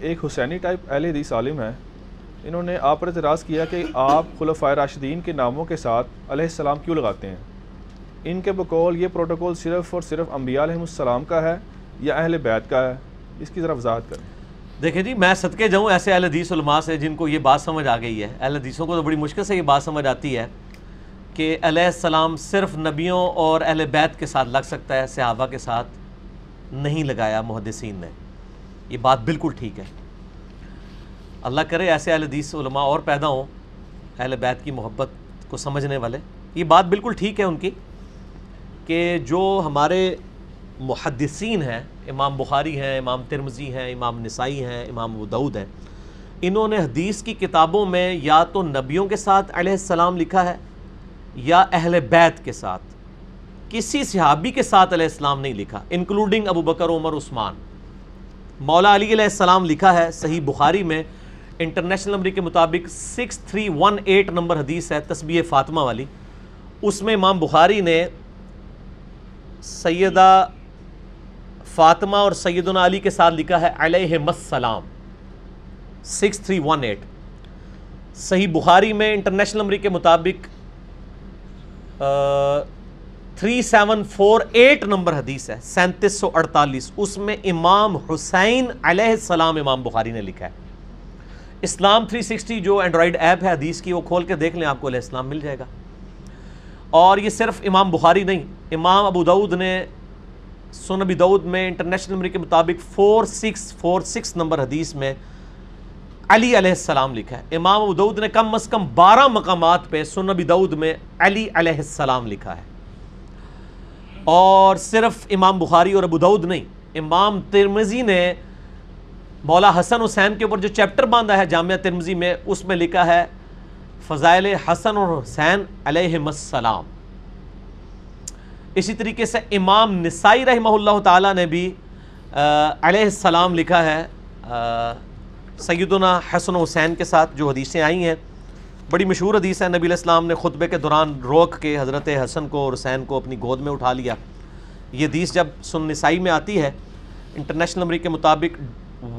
ایک حسینی ٹائپ اہل حدیث عالم ہے انہوں نے آپ پر اعتراض کیا کہ آپ خلفۂ راشدین کے ناموں کے ساتھ علیہ السلام کیوں لگاتے ہیں؟ ان کے بقول یہ پروٹوکول صرف اور صرف انبیاء علیہ السلام کا ہے یا اہل بیت کا ہے؟ اس کی ذرا وضاحت کریں۔ دیکھیں جی میں صدقے جاؤں ایسے اہل حدیث علماء سے جن کو یہ بات سمجھ آ گئی ہے۔ اہل حدیثوں کو تو بڑی مشکل سے یہ بات سمجھ آتی ہے کہ علیہ السلام صرف نبیوں اور اہل بیت کے ساتھ لگ سکتا ہے، صحابہ کے ساتھ نہیں لگایا، محدثین نے۔ یہ بات بالکل ٹھیک ہے۔ اللہ کرے ایسے اہل حدیث علماء اور پیدا ہوں، اہل بیت کی محبت کو سمجھنے والے۔ یہ بات بالکل ٹھیک ہے ان کی کہ جو ہمارے محدثین ہیں، امام بخاری ہیں، امام ترمزی ہیں، امام نسائی ہیں، امام ودعود ہیں، انہوں نے حدیث کی کتابوں میں یا تو نبیوں کے ساتھ علیہ السلام لکھا ہے یا اہل بیت کے ساتھ۔ کسی صحابی کے ساتھ علیہ السلام نہیں لکھا انکلوڈنگ ابو بکر، عمر، عثمان۔ مولا علی علیہ السلام لکھا ہے صحیح بخاری میں، انٹرنیشنل نمبر کے مطابق six three one eight number حدیث ہے تسبیح فاطمہ والی۔ اس میں امام بخاری نے سیدہ فاطمہ اور سیدنا علی کے ساتھ لکھا ہے علیہ السلام۔ Six three one eight. Sahih Bukhari میں، انٹرنیشنل نمبر کے مطابق three seven four eight number حدیث ہے، سینتیس سو اڑتالیس، اس میں امام حسین علیہ السلام امام بخاری نے لکھا ہے۔ اسلام 360 جو اینڈرائڈ ایپ ہے، حدیث کی، وہ کھول کے دیکھ لیں، آپ کو علیہ السلام مل جائے گا۔ اور یہ صرف امام بخاری نہیں، امام ابو دعود نے سن ابی دعود میں انٹرنیشنل نمبر کے مطابق four six four six number حدیث میں علی علیہ السلام لکھا ہے۔ امام ابو دعود نے کم از کم بارہ مقامات پہ سن ابی دعود میں علی علیہ السلام لکھا ہے۔ اور صرف امام بخاری اور ابو دعود نہیں، امام ترمزی نے مولا حسن حسین کے اوپر جو چیپٹر باندھا ہے جامعہ ترمزی میں، اس میں لکھا ہے، فضائل حسن اور حسین علیہ السلام۔ اسی طریقے سے امام نسائی رحمہ اللہ تعالیٰ نے بھی علیہ السلام لکھا ہے سیدنا حسن حسین کے ساتھ جو حدیثیں آئی ہیں۔ بڑی مشہور حدیث ہے، نبی علیہ السلام نے خطبے کے دوران روک کے حضرت حسن کو اور حسین کو اپنی گود میں اٹھا لیا۔ یہ حدیث جب سن نسائی میں آتی ہے، انٹرنیشنل نمبر کے مطابق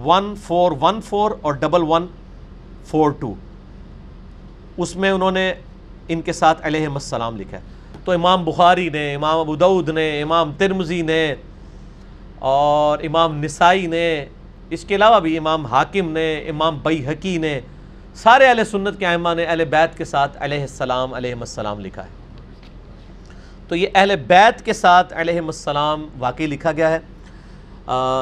ون فور ون فور اور ڈبل ون فور ٹو اس میں انہوں نے ان کے ساتھ علیہ السلام لکھا ہے۔ تو امام بخاری نے، امام ابو دعود نے، امام ترمزی نے اور امام نسائی نے، اس کے علاوہ بھی امام حاکم نے، امام بئی نے سارے اہل سنت کے آئمہ نے اہل بیت کے ساتھ علیہ السلام علیہ السلام لکھا ہے۔ تو یہ اہل بیت کے ساتھ علیہ السلام واقعی لکھا گیا ہے۔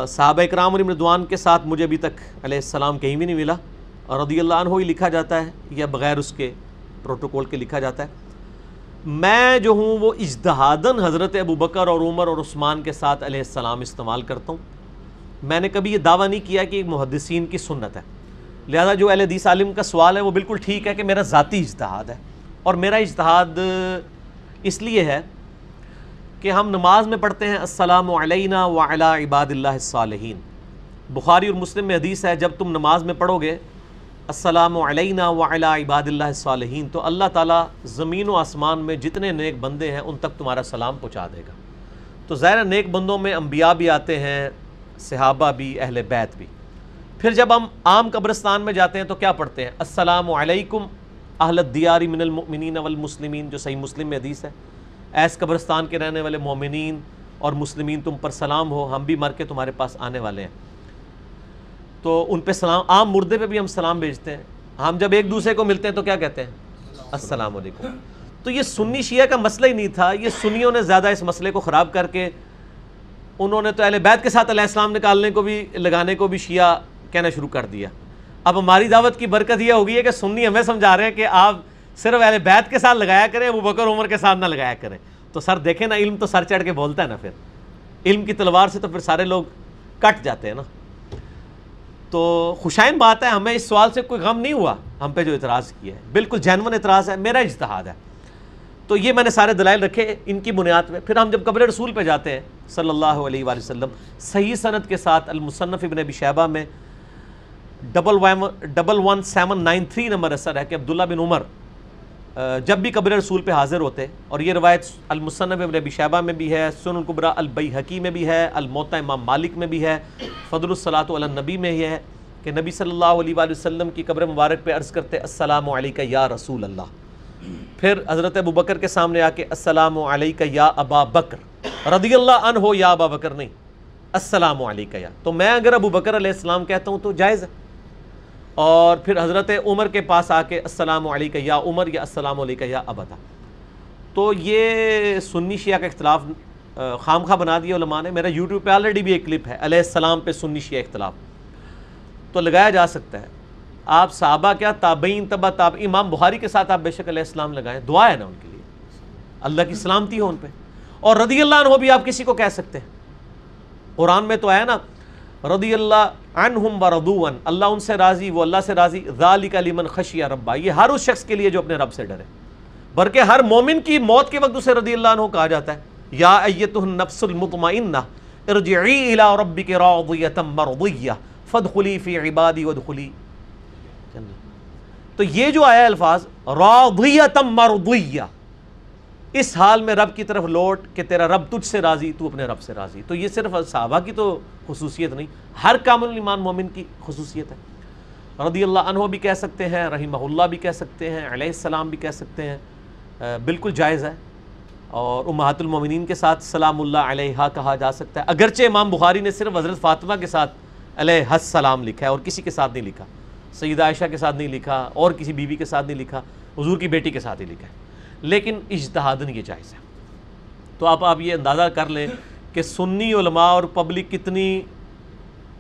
صحابہ اکرام علی مردوان کے ساتھ مجھے ابھی تک علیہ السلام کہیں بھی نہیں ملا۔ اور رضی اللہ عنہ ہی لکھا جاتا ہے، یا بغیر اس کے پروٹوکول کے لکھا جاتا ہے۔ میں جو ہوں وہ اجتہاداً حضرت ابو بکر اور عمر اور عثمان کے ساتھ علیہ السلام استعمال کرتا ہوں۔ میں نے کبھی یہ دعویٰ نہیں کیا کہ محدثین کی سنت ہے۔ لہذا جو اہل حدیث عالم کا سوال ہے وہ بالکل ٹھیک ہے کہ میرا ذاتی اجتہاد ہے اور میرا اجتہاد اس لیے ہے کہ ہم نماز میں پڑھتے ہیں، السلام علینا وعلا عباد اللہ الصالحین۔ بخاری اور مسلم میں حدیث ہے، جب تم نماز میں پڑھو گے السلام علینا وعلا عباد اللہ الصالحین، تو اللہ تعالیٰ زمین و آسمان میں جتنے نیک بندے ہیں، ان تک تمہارا سلام پہنچا دے گا۔ تو ظاہر نیک بندوں میں انبیاء بھی آتے ہیں، صحابہ بھی، اہل بیت بھی۔ پھر جب ہم عام قبرستان میں جاتے ہیں تو کیا پڑھتے ہیں؟ السلام علیکم اہل الدیار من المؤمنین والمسلمین، جو صحیح مسلم میں حدیث ہے۔ ایس قبرستان کے رہنے والے مومنین اور مسلمین، تم پر سلام ہو، ہم بھی مر کے تمہارے پاس آنے والے ہیں۔ تو ان پہ سلام، عام مردے پہ بھی ہم سلام بھیجتے ہیں۔ ہم جب ایک دوسرے کو ملتے ہیں تو کیا کہتے ہیں؟ السلام علیکم۔ تو یہ سنی شیعہ کا مسئلہ ہی نہیں تھا۔ یہ سنیوں نے زیادہ اس مسئلے کو خراب کر کے انہوں نے تو اہل بیت کے ساتھ علیہ السلام نکالنے کو بھی، لگانے کو بھی شیعہ کہنا شروع کر دیا۔ اب ہماری دعوت کی برکت یہ ہوگی ہے کہ سنی ہمیں سمجھا رہے ہیں کہ آپ صرف اہل بیت کے ساتھ لگایا کریں وہ بکر عمر کے ساتھ نہ لگایا کریں۔ تو سر دیکھیں نا، علم تو سر چڑھ کے بولتا ہے نا پھر۔ علم کی تلوار سے تو پھر سارے لوگ کٹ جاتے ہیں نا۔ تو خوشائن بات ہے، ہمیں اس سوال سے کوئی غم نہیں ہوا۔ ہم پہ جو اعتراض کیا ہے بالکل جینون اعتراض ہے، میرا اجتہاد ہے۔ تو یہ میں نے سارے دلائل رکھے ان کی بنیاد پہ۔ پھر ہم جب قبر رسول پہ جاتے ہیں، صلی اللہ علیہ وآلہ وسلم، صحیح صنعت کے ساتھ المصنف ابن ابی شہبہ میں double double one seven nine three number اثر ہے کہ عبداللہ بن عمر جب بھی قبر رسول پہ حاضر ہوتے، اور یہ روایت المصنف ابن ابی شہبہ میں بھی ہے سن القبرہ البئی حکی میں بھی ہے الموتا امام مالک میں بھی ہے، فضل الصلاۃ علی نبی میں یہ ہے کہ نبی صلی اللہ علیہ وآلہ وسلم کی قبر مبارک پہ عرض کرتے، السلام علیکہ یا رسول اللہ۔ پھر حضرت ابو بکر کے سامنے آ کے، السلام علیکہ یا ابا بکر۔ رضی اللہ عنہ ہو یا ابا بکر نہیں، السلام علیکہ یا۔ تو میں اگر ابو بکر علیہ السلام کہتا ہوں تو جائز ہے۔ اور پھر حضرت عمر کے پاس آ کے السلام علیکہ، یا عمر یا السلام علیکہ یا ابدا۔ تو یہ سنی شیعہ کا اختلاف خام خواہ بنا دیا علماء نے۔ میرا یوٹیوب پہ آلریڈی بھی ایک کلپ ہے، علیہ السلام پہ سنی شیعہ اختلاف۔ تو لگایا جا سکتا ہے، آپ صحابہ کیا، تابعین تبا، تاب، امام بخاری کے ساتھ آپ بے شک علیہ السلام لگائیں۔ دعا ہے نا ان کے لیے۔ اللہ کی سلامتی ہو ان پہ۔ اور رضی اللہ عنہ بھی آپ کسی کو کہہ سکتے ہیں۔ قرآن میں تو آیا نا رضی اللہ عنہم و اللہ ان سے راضی، وہ اللہ سے راضی، ذالک لمن خشی ربا، یہ ہر اس شخص کے لیے جو اپنے رب سے ڈرے۔ بلکہ ہر مومن کی موت کے وقت اسے رضی اللہ عنہ کہا جاتا ہے۔ یا ایتہ النفس المطمئنہ، ارجعی الى ربک راضیتا مرضیہ فدخلی فی عبادی ودخلی تو یہ جو آیا الفاظ راضیتا مرضیہ اس حال میں رب کی طرف لوٹ کہ تیرا رب تجھ سے راضی، تو اپنے رب سے راضی۔ تو یہ صرف صحابہ کی تو خصوصیت نہیں، ہر کامل ایمان مومن کی خصوصیت ہے۔ رضی اللہ عنہ بھی کہہ سکتے ہیں، رحمہ اللہ بھی کہہ سکتے ہیں، علیہ السلام بھی کہہ سکتے ہیں۔ بالکل جائز ہے۔ اور امہات المومنین کے ساتھ سلام اللہ علیہ کہا جا سکتا ہے۔ اگرچہ امام بخاری نے صرف حضرت فاطمہ کے ساتھ علیہ السلام لکھا ہے اور کسی کے ساتھ نہیں لکھا، سیدہ عائشہ کے ساتھ نہیں لکھا، اور کسی بیوی کے ساتھ نہیں لکھا، حضور کی بیٹی کے ساتھ ہی لکھا ہے۔ لیکن اجتہادن یہ جائز ہے۔ تو آپ آپ یہ اندازہ کر لیں کہ سنی علماء اور پبلک کتنی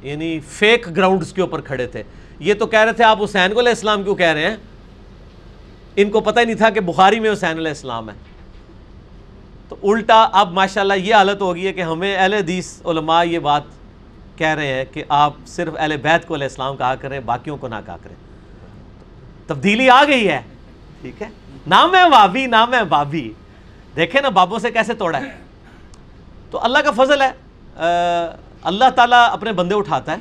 یعنی فیک گراؤنڈز کے اوپر کھڑے تھے۔ یہ تو کہہ رہے تھے آپ حسین کو علیہ السلام کیوں کہہ رہے ہیں؟ ان کو پتہ ہی نہیں تھا کہ بخاری میں حسین علیہ السلام ہے۔ تو الٹا اب ماشاءاللہ یہ حالت ہو گئی ہے کہ ہمیں اہل حدیث علماء یہ بات کہہ رہے ہیں کہ آپ صرف اہل بیت کو علیہ السلام کہا کریں، باقیوں کو نہ کہا کریں۔ تبدیلی آ گئی ہے۔ ٹھیک ہے؟ نام ہے وابی نام ہے بابی دیکھیں نا بابوں سے کیسے توڑا ہے۔ تو اللہ کا فضل ہے۔ اللہ تعالیٰ اپنے بندے اٹھاتا ہے۔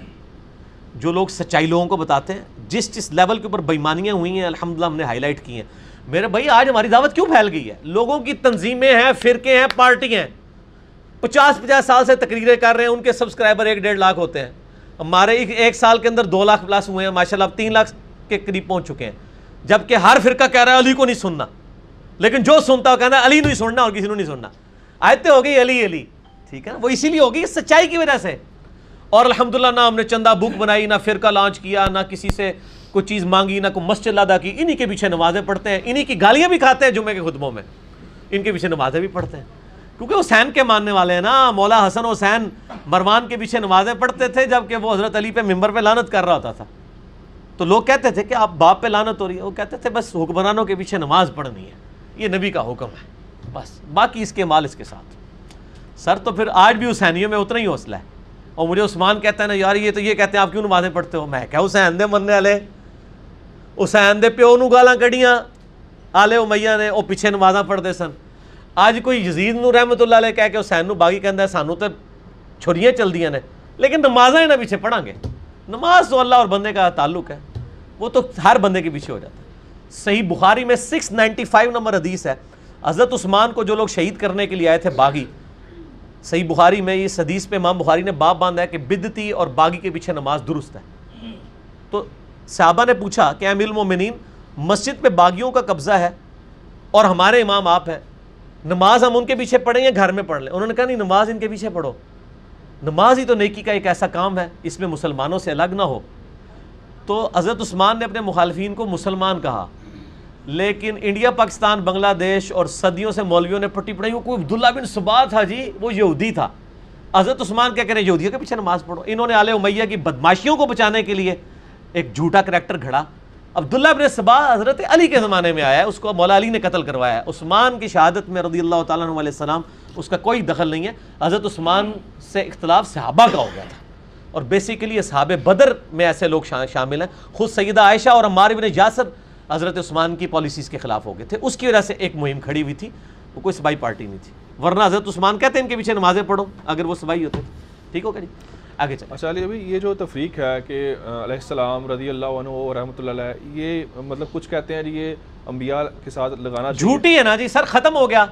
جو لوگ سچائی لوگوں کو بتاتے ہیں، جس جس لیول کے اوپر بےمانیاں ہوئی ہیں، الحمدللہ ہم نے ہائی لائٹ کی ہیں۔ میرے بھائی، آج ہماری دعوت کیوں پھیل گئی ہے؟ لوگوں کی تنظیمیں ہیں، فرقے ہیں، پارٹی ہیں۔ پچاس پچاس سال سے تقریریں کر رہے ہیں، ان کے سبسکرائبر ایک ڈیڑھ لاکھ ہوتے ہیں۔ ہمارے ایک سال کے اندر دو لاکھ پلس ہوئے ہیں ماشاء اللہ اب تین لاکھ کے قریب پہنچ چکے ہیں۔ جبکہ ہر فرقہ کہہ رہا ہے علی کو نہیں سننا۔ لیکن جو سنتا ہو کہنا علی نہیں سننا اور کسی نے نہیں سننا۔ آیتیں ہو گئی علی علی، ٹھیک ہے نا؟ وہ اسی لیے ہوگی سچائی کی وجہ سے۔ اور الحمدللہ نہ ہم نے چندہ بک بنائی، نہ فرقہ لانچ کیا، نہ کسی سے کوئی چیز مانگی، نہ کوئی مسجد ادا کی۔ انہی کے پیچھے نمازیں پڑھتے ہیں، انہی کی گالیاں بھی کھاتے ہیں جمعے کے خطبوں میں۔ ان کے پیچھے نمازیں بھی پڑھتے ہیں۔ کیونکہ حسین کے ماننے والے ہیں نا، مولا حسن حسین مروان کے پیچھے نمازیں پڑھتے تھے جبکہ وہ حضرت علی پہ ممبر پہ لانت کر رہا ہوتا تھا۔ تو لوگ کہتے تھے کہ آپ باپ پہ لانت ہو رہی ہے، وہ کہتے تھے بس حکمرانوں کے پیچھے نماز پڑھنی ہے، یہ نبی کا حکم ہے، بس، باقی اس کے مال اس کے ساتھ۔ سر تو پھر آج بھی حسینیوں میں اتنا ہی حوصلہ ہے۔ اور مجھے عثمان کہتا ہے نا، یار یہ تو یہ کہتے ہیں، آپ کیوں نمازیں پڑھتے ہو؟ میں کیا حسین دے مرنے والے، حسین دے پیو نو گالاں کڑیاں آلے امیہ نے وہ پیچھے نمازاں پڑھتے سن۔ آج کوئی یزید نو رحمت اللہ علیہ کہہ کے حسین نو باغی کہندا ہے سانو تے چھریاں چل دیاں نے، لیکن نمازاں نہ پیچھے پڑھاں گے۔ نماز تو اللہ اور بندے کا تعلق ہے، وہ تو ہر بندے کے پیچھے ہو جاتا ہے۔ صحیح بخاری میں سکس نائنٹی فائیو نمبر حدیث ہے۔ حضرت عثمان کو جو لوگ شہید کرنے کے لیے آئے تھے باغی، صحیح بخاری میں اس حدیث پہ امام بخاری نے باپ باندھا ہے کہ بدتی اور باغی کے پیچھے نماز درست ہے۔ تو صحابہ نے پوچھا کہ امیر المومنین مسجد پہ باغیوں کا قبضہ ہے اور ہمارے امام آپ ہیں، نماز ہم ان کے پیچھے پڑھیں یا گھر میں پڑھ لیں؟ انہوں نے کہا نہیں، نماز ان کے پیچھے پڑھو۔ نماز ہی تو نیکی کا ایک ایسا کام ہے، اس میں مسلمانوں سے الگ نہ ہو۔ تو حضرت عثمان نے اپنے مخالفین کو مسلمان کہا۔ لیکن انڈیا، پاکستان، بنگلہ دیش اور صدیوں سے مولویوں نے پٹی پڑھائی۔ کوئی عبداللہ بن صبا تھا جی وہ یہودی تھا۔ حضرت عثمان کیا کریں یہودیوں کے پیچھے نماز پڑھو۔ انہوں نے آل امیہ کی بدماشیوں کو بچانے کے لیے ایک جھوٹا کریکٹر گھڑا۔ عبداللہ بن صبا حضرت علی کے زمانے میں آیا ہے، اس کو مولا علی نے قتل کروایا ہے۔ عثمان کی شہادت میں رضی اللہ تعالیٰ علیہ السلام، اس کا کوئی دخل نہیں ہے۔ حضرت عثمان سے اختلاف صحابہ کا ہو گیا تھا۔ اور بیسیکلی اصحاب بدر میں ایسے لوگ شامل ہیں۔ خود سیدہ عائشہ اور عمار بن یاسر حضرت عثمان کی پالیسیز کے خلاف ہو گئے تھے۔ اس کی وجہ سے ایک مہم کھڑی ہوئی تھی۔ وہ کوئی سبائی پارٹی نہیں تھی۔ ورنہ حضرت عثمان کہتے ہیں ان کے پیچھے نمازیں پڑھو، اگر وہ سبائی ہوتے۔ ٹھیک ہوگا جی؟ آگے چلیں۔ اچھا علی ابھی یہ جو تفریق ہے کہ علیہ السلام رضی اللہ عنہ و رحمۃ اللہ علیہ یہ مطلب کچھ کہتے ہیں جی یہ انبیاء کے ساتھ لگانا جھوٹی ہے نا جی سر ختم ہو گیا۔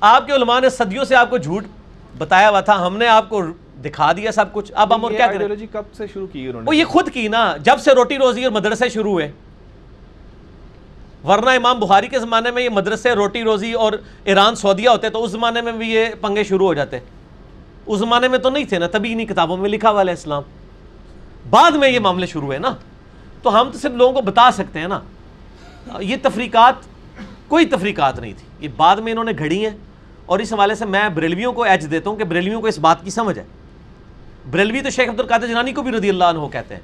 آپ کے علماء نے صدیوں سے آپ کو جھوٹ بتایا ہوا تھا ہم نے آپ کو دکھا دیا سب کچھ۔ اب ہم اور کیا کریں؟ کب سے شروع کی انہوں وہ نے یہ خود کی نا جب سے روٹی روزی اور مدرسے شروع ہوئے۔ ورنہ امام بخاری کے زمانے میں یہ مدرسے روٹی روزی اور ایران سعودیہ ہوتے تو اس زمانے میں بھی یہ پنگے شروع ہو جاتے۔ اس زمانے میں تو نہیں تھے نا، تبھی انہیں کتابوں میں لکھا ہوا اسلام بعد میں یہ معاملے شروع ہوئے نا۔ تو ہم تو صرف لوگوں کو بتا سکتے ہیں نا۔ یہ تفریقات، کوئی تفریقات نہیں تھی۔ یہ بعد میں انہوں نے گھڑی ہیں۔ اور اس حوالے سے میں بریلویوں کو ایج دیتا ہوں کہ بریلویوں کو اس بات کی سمجھ ہے۔ بریلوی تو شیخ عبد القادر جنانی کو بھی رضی اللہ عنہ کہتے ہیں۔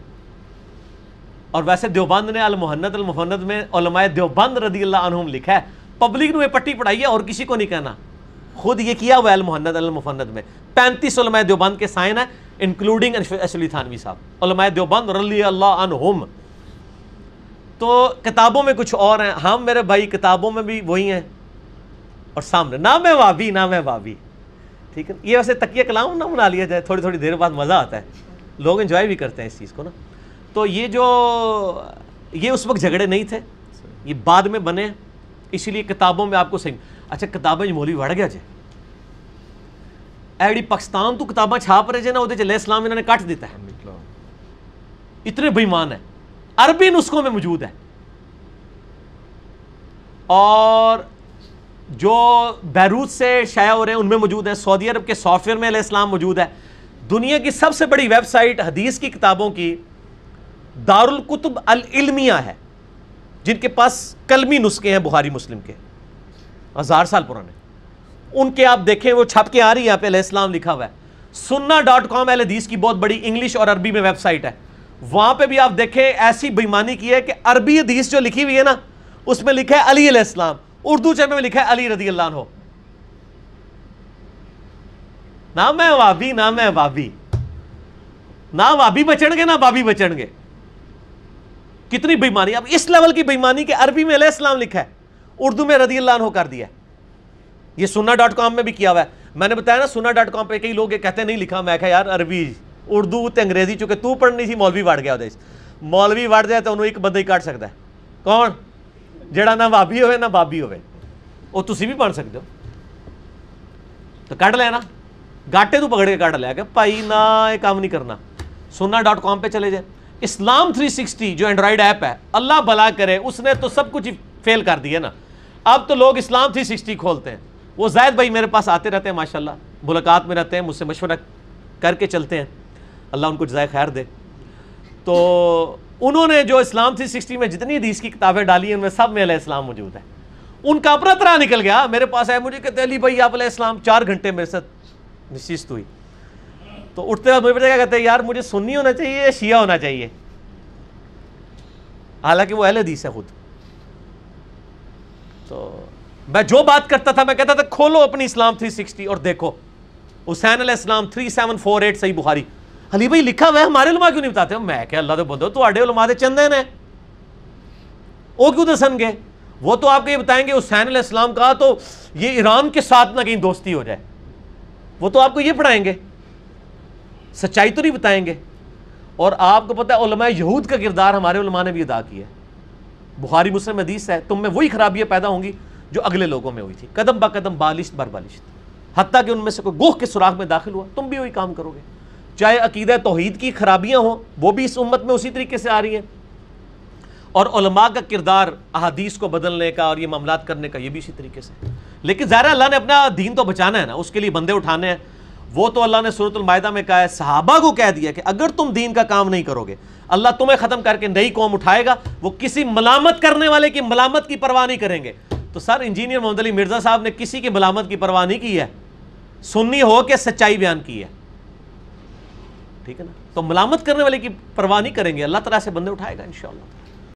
اور ویسے دیوبند نے المحنت المفند میں علماء دیوبند رضی اللہ عنہم لکھا ہے۔ پبلک نے پٹی پڑھائی ہے، اور کسی کو نہیں کہنا۔ خود یہ کیا ہوا ہے المحنت، المفند میں؟ پینتیس علماء دیوبند کے سائن ہیں انکلوڈنگ اشلی تھانوی صاحب۔ علماء دیوبند رضی اللہ عنہم۔ تو کتابوں میں کچھ اور ہیں۔ ہم میرے بھائی، کتابوں میں بھی وہی ہیں۔ اور سامنے، نہ میں وابی نہ میں وابی ٹھیک ہے؟ یہ ویسے تکیہ کلام نہ بنا لیا جائے، تھوڑی تھوڑی دیر بعد مزہ آتا ہے۔ لوگ انجوائے بھی کرتے ہیں اس چیز کو نا۔ تو یہ جو، یہ اس وقت جھگڑے نہیں تھے، یہ بعد میں بنے۔ اسی لیے کتابوں میں آپ کو صحیح اچھا کتابیں مولوی بڑھ گیا جائے ایڈی پاکستان تو کتاباں چھاپ رہے جے نا وہ چلے اسلام انہوں نے کٹ دیتا ہے۔ اتنے بےمان ہیں۔ عربی نسخوں میں موجود ہے اور جو بیروت سے شائع ہو رہے ہیں ان میں موجود ہیں۔ سعودی عرب کے سافٹ ویئر میں علیہ السلام موجود ہے دنیا کی سب سے بڑی ویب سائٹ حدیث کی کتابوں کی دار القتب العلمیہ ہے جن کے پاس کلمی نسخے ہیں بخاری مسلم کے۔ ہزار سال پرانے۔ ان کے آپ دیکھیں، وہ چھپ کے آ رہی ہے یہاں پہ علیہ السلام لکھا ہوا ہے۔ سننا ڈاٹ کام اہل حدیث کی بہت بڑی انگلش اور عربی میں ویب سائٹ ہے۔ وہاں پہ بھی آپ دیکھیں، ایسی بےمانی کی ہے کہ عربی حدیث جو لکھی ہوئی ہے نا، اس میں لکھا ہے علی علیہ السلام۔ اردو چیپے میں لکھا ہے علی رضی اللہ عنہ۔ نہ میں وابی، نہ میں وابی۔ نہ وابی بچن گے نہ بابی بچن گے کتنی بےمانی اب اس لیول کی بےمانی کہ عربی میں علیہ السلام لکھا ہے۔ اردو میں رضی اللہ عنہ کر دیا ہے۔ یہ سنا ڈاٹ کام میں بھی کیا ہوا ہے۔ میں نے بتایا نا سنا ڈاٹ کام پہ کئی لوگ یہ کہتے ہیں، نہیں لکھا، میں کہا یار عربی، اردو تے انگریزی، چونکہ تو پڑھنی سی مولوی وڑ گیا ادھر مولوی وڑ جائے تو انہوں ایک بندہ ہی کٹ سکتا ہے۔ کون؟ جڑا نہ بابی ہوئے، نہ بابی ہوئے۔ وہ تسی بھی پڑھ سکتے ہو۔ تو کٹ لینا۔ گاٹے تو پکڑ کے کٹ لیا کہ بھائی نہ، یہ کام نہیں کرنا۔ سنا ڈاٹ کام پہ چلے جائیں اسلام 360 جو اینڈرائڈ ایپ ہے، اللہ بلا کرے، اس نے تو سب کچھ فیل کر دیا نا۔ اب تو لوگ اسلام 360 کھولتے ہیں۔ وہ زائد بھائی میرے پاس آتے رہتے ہیں، ماشاءاللہ۔ ملاقات میں رہتے ہیں، مجھ سے مشورہ کر کے چلتے ہیں۔ اللہ ان کو جزائے خیر دے۔ تو انہوں نے جو اسلام 360 میں جتنی حدیث کی کتابیں ڈالی ہیں، ان میں سب میں علیہ السلام موجود ہے ان کا اپنا طرح نکل گیا۔ میرے پاس ہے مجھے کہتے علی بھائی، آپ علیہ السلام چار گھنٹے میرے ساتھ نشست ہوئی۔ تو اٹھتے بعد مجھے کیا کہتے ہیں، یار، مجھے سنی ہونا چاہیے یا شیعہ ہونا چاہیے؟ حالانکہ وہ اہل حدیث ہے خود۔ تو میں جو بات کرتا تھا، میں کہتا تھا، کھولو اپنی اسلام 360 اور دیکھو، حسین علیہ السلام 3748 صحیح بخاری۔ علی بھائی، لکھا ہوا ہے، ہمارے علماء کیوں نہیں بتاتے؟ میں کہ اللہ تو بندو تو علماء دے چندے نے۔ وہ کیوں دسن گے؟ وہ تو آپ کو یہ بتائیں گے، حسین علیہ السلام کا تو یہ ایران کے ساتھ نہ کہیں دوستی ہو جائے۔ وہ تو آپ کو یہ پڑھائیں گے۔ سچائی تو نہیں بتائیں گے۔ اور آپ کو پتہ ہے، علماء یہود کا کردار ہمارے علماء نے بھی ادا کیا ہے۔ بخاری مسلم حدیث ہے، تم میں وہی خرابیاں پیدا ہوں گی جو اگلے لوگوں میں ہوئی تھی۔ قدم با قدم بالشت بر بالشت۔ حتیٰ کہ ان میں سے کوئی گوہ کے سراغ میں داخل ہوا، تم بھی وہی کام کرو گے۔ چاہے عقیدہ توحید کی خرابیاں ہوں، وہ بھی اس امت میں اسی طریقے سے آ رہی ہیں۔ اور علماء کا کردار احادیث کو بدلنے کا اور یہ معاملات کرنے کا، یہ بھی اسی طریقے سے۔ لیکن ظاہر اللہ نے اپنا دین تو بچانا ہے نا، اس کے لیے بندے اٹھانے ہیں۔ وہ تو اللہ نے صورت المائدہ میں کہا ہے، صحابہ کو کہہ دیا کہ اگر تم دین کا کام نہیں کرو گے، اللہ تمہیں ختم کر کے نئی قوم اٹھائے گا، وہ کسی ملامت کرنے والے کی ملامت کی پرواہ نہیں کریں گے۔ تو سر، انجینئر محمد علی مرزا صاحب نے کسی کی ملامت کی پرواہ نہیں کی ہے۔ سنی ہو کے سچائی بیان کی ہے۔ ٹھیک ہے نا؟ تو ملامت کرنے والے کی پرواہ نہیں کریں گے۔ اللہ تعالیٰ سے بندے اٹھائے گا انشاءاللہ۔